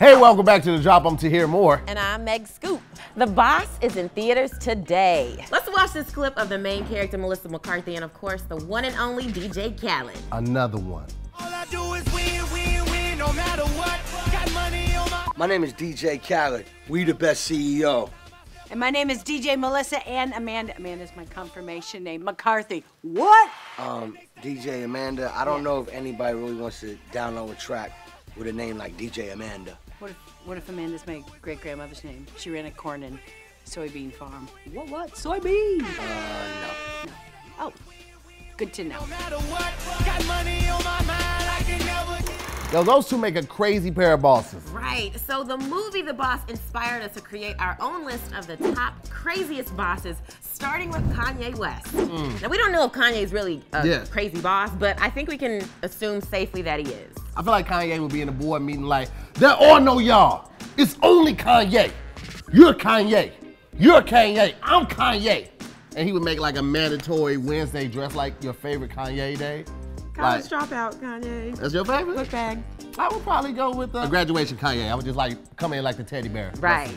Hey, welcome back to the drop. I'm Tahir Moore. And I'm Meg Scoop. The Boss is in theaters today. Let's watch this clip of the main character, Melissa McCarthy, and of course, the one and only DJ Khaled. Another one. All I do is win, win, win, no matter what. Got money on my. My name is DJ Khaled. We the best CEO. And my name is DJ Melissa and Amanda. Amanda's my confirmation name. McCarthy. What? Um, DJ Amanda. I don't know if anybody really wants to download a track with a name like DJ Amanda. What if, what if Amanda's my great grandmother's name? She ran a corn and soybean farm. What? What? Soybean? Uh, no. Oh, good to know. No Yo, those two make a crazy pair of bosses. Right, so the movie The Boss inspired us to create our own list of the top craziest bosses, starting with Kanye West. Mm. Now, we don't know if Kanye's really a Yeah. crazy boss, but I think we can assume safely that he is. I feel like Kanye would be in a board meeting like, there are no y'all. It's only Kanye. You're Kanye. You're Kanye. I'm Kanye. And he would make like a mandatory Wednesday dress like your favorite Kanye day. College Like, dropout, Kanye. that's your favorite? Book bag. I would probably go with uh, a graduation Kanye. I would just like come in like the teddy bear. Right.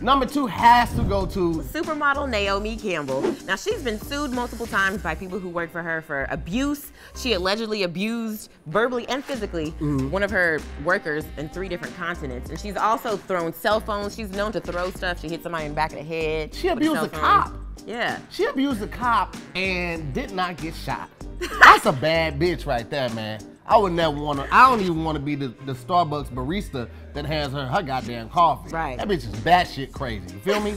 Number two has to go to Supermodel Naomi Campbell. Now, she's been sued multiple times by people who work for her for abuse. She allegedly abused verbally and physically one of her workers in three different continents. And she's also thrown cell phones. She's known to throw stuff. She hit somebody in the back of the head. She abused cell a cop. Yeah. She abused a cop and did not get shot. That's a bad bitch right there, man. I would never want to. I don't even want to be the, the Starbucks barista that hands her her goddamn coffee. Right. That bitch is batshit crazy. You feel me?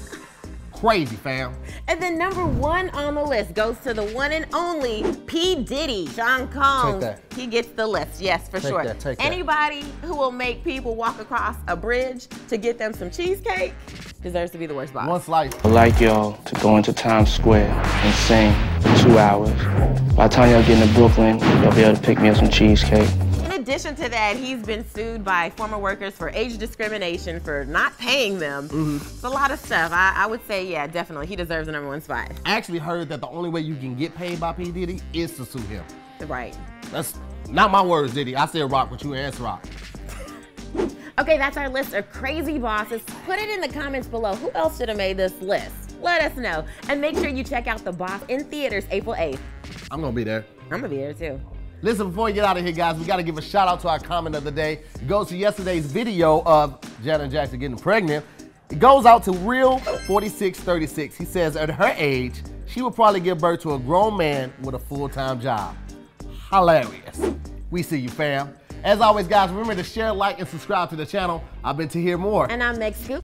crazy, fam. And then number one on the list goes to the one and only P. Diddy, Sean Combs. He gets the list, yes, for Take sure. that, take that. Anybody who will make people walk across a bridge to get them some cheesecake deserves to be the worst boss. One slice. I'd like y'all to go into Times Square and sing for two hours. By the time y'all get into Brooklyn, y'all be able to pick me up some cheesecake. In addition to that, he's been sued by former workers for age discrimination for not paying them. Mm-hmm. It's a lot of stuff. I, I would say, yeah, definitely, he deserves the number one spot. I actually heard that the only way you can get paid by P. Diddy is to sue him. Right. That's not my words, Diddy. I said rock with you ass rock. Okay, that's our list of crazy bosses. Put it in the comments below. Who else should have made this list? Let us know. And make sure you check out The Boss in theaters April 8th. I'm gonna be there. I'm gonna be there too. Listen, before we get out of here, guys, we got to give a shout out to our comment of the day. It goes to yesterday's video of Janet Jackson getting pregnant. It goes out to Real 4636. He says at her age, she would probably give birth to a grown man with a full time job. Hilarious. We see you, fam. As always, guys, remember to share, like, and subscribe to the channel. I've been Tahir Moore. And I'm Meg Scoop.